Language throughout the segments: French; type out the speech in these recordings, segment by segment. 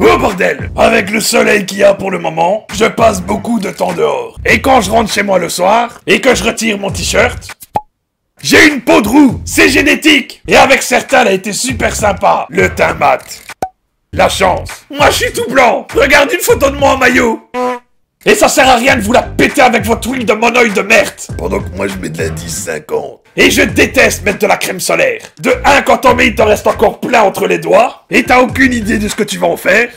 Oh bordel Avec le soleil qu'il y a pour le moment, je passe beaucoup de temps dehors. Et quand je rentre chez moi le soir, et que je retire mon t-shirt, j'ai une peau de roux, c'est génétique Et avec certains, elle a été super sympa, le teint mat. La chance. Moi, je suis tout blanc Regarde une photo de moi en maillot Et ça sert à rien de vous la péter avec votre huile de monoï de merde Pendant que moi, je mets de la 10-50. Et je déteste mettre de la crème solaire. De 1, quand t'en mets, il t'en reste encore plein entre les doigts. Et t'as aucune idée de ce que tu vas en faire.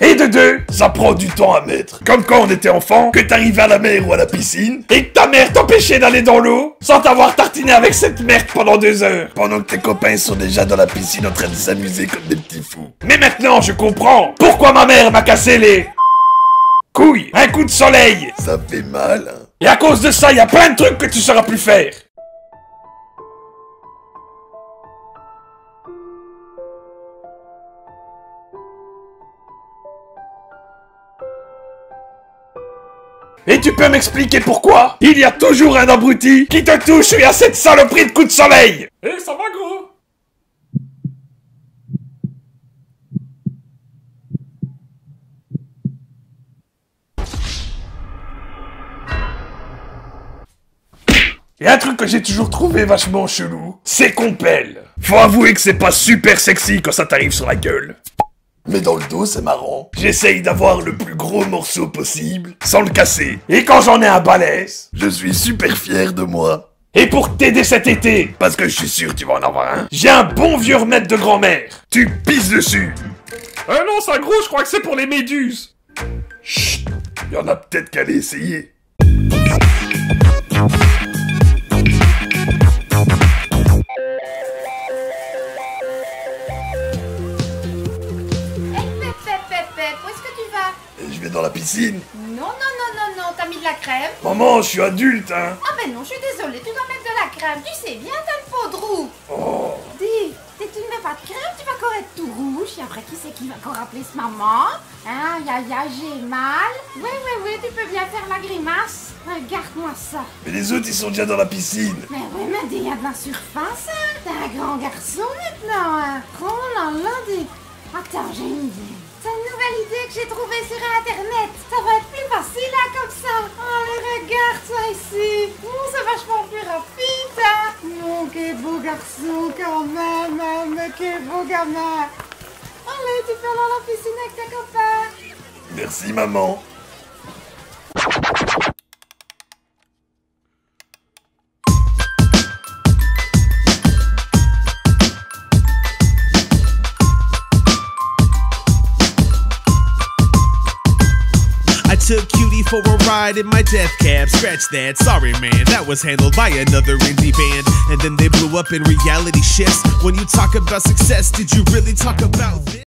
Et de deux, ça prend du temps à mettre. Comme quand on était enfant, que t'arrivais à la mer ou à la piscine, et que ta mère t'empêchait d'aller dans l'eau, sans t'avoir tartiné avec cette merde pendant deux heures. Pendant que tes copains sont déjà dans la piscine en train de s'amuser comme des petits fous. Mais maintenant, je comprends pourquoi ma mère m'a cassé les... Couilles, un coup de soleil. Ça fait mal, hein. Et à cause de ça, il y a plein de trucs que tu sauras plus faire. Et tu peux m'expliquer pourquoi? Il y a toujours un abruti qui te touche et a cette saloperie de coup de soleil Eh, ça va gros? Et un truc que j'ai toujours trouvé vachement chelou, c'est qu'on pèle. Faut avouer que c'est pas super sexy quand ça t'arrive sur la gueule. Mais dans le dos, c'est marrant. J'essaye d'avoir le plus gros morceau possible, sans le casser. Et quand j'en ai un balèze, je suis super fier de moi. Et pour t'aider cet été, parce que je suis sûr que tu vas en avoir un, j'ai un bon vieux remède de grand-mère. Tu pisses dessus. Euh non, ça gros, je crois que c'est pour les méduses. Chut, y en a peut-être qu'à aller essayer. Vais dans la piscine. Non, non, non, non, non, t'as mis de la crème Maman, je suis adulte, hein. Ah ben non, je suis désolée, tu dois mettre de la crème. Tu sais bien, t'as une peau de roux. Oh. Dis, si tu ne mets pas de crème, tu vas encore être tout rouge. Et après, qui c'est qui va encore appeler ce maman? Hein, ya, ya, j'ai mal. Oui, oui, oui, tu peux bien faire la grimace. Regarde-moi ça. Mais les autres, ils sont déjà dans la piscine. Mais oui, mais dis, il y a de la surface, hein. T'es un grand garçon maintenant, hein. Oh là là, dis. Attends, j'ai une idée. C'est une nouvelle idée que j'ai trouvée sur Internet. Ça va être plus facile, là, comme ça. Allez, regarde ça ici. Oh, c'est vachement plus rapide, hein. Oh, quel beau garçon, quand même, hein. Mais quel beau gamin. Allez, tu peux aller à la piscine avec tes copains. Merci, maman. Took Cutie for a ride in my death cab. Scratch that, sorry man, that was handled by another indie band. And then they blew up in reality shifts. When you talk about success, did you really talk about this?